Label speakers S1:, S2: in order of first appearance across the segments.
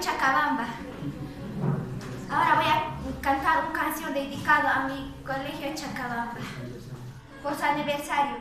S1: Chacabamba. Ahora voy a cantar una canción dedicada a mi colegio Chacabamba por su aniversario.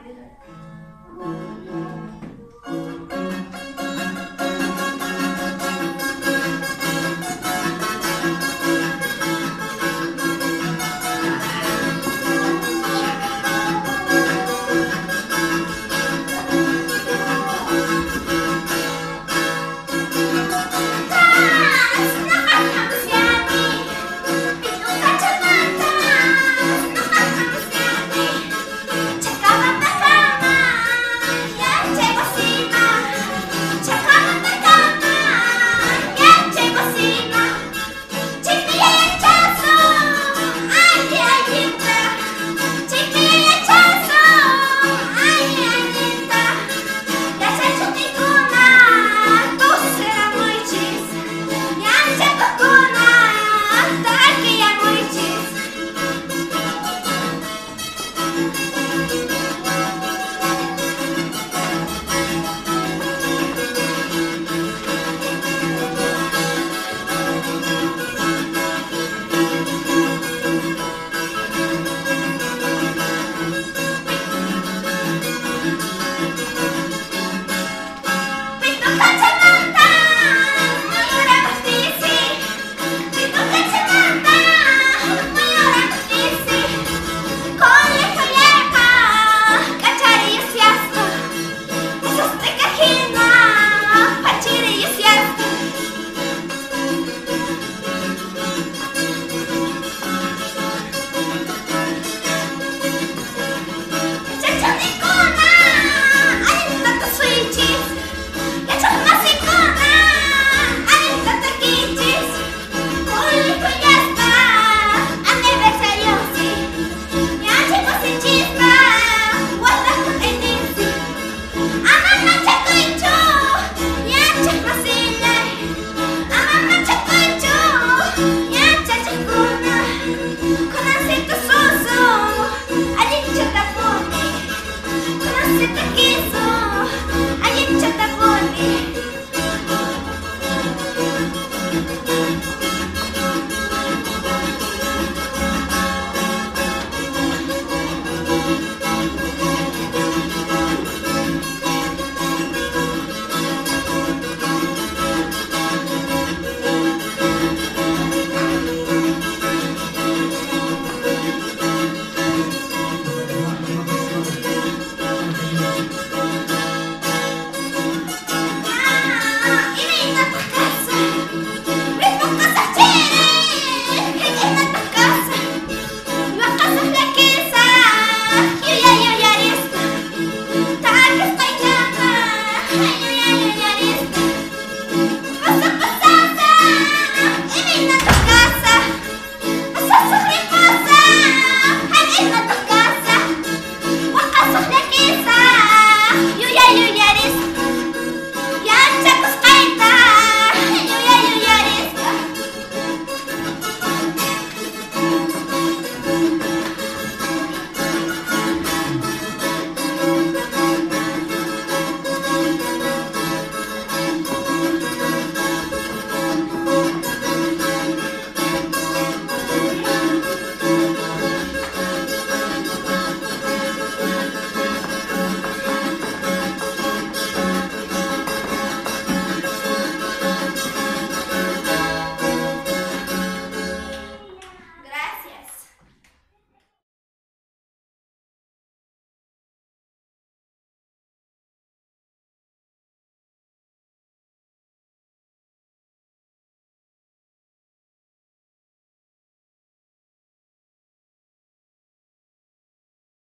S1: 뜯겠어 아님 쳤다 보니